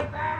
right back.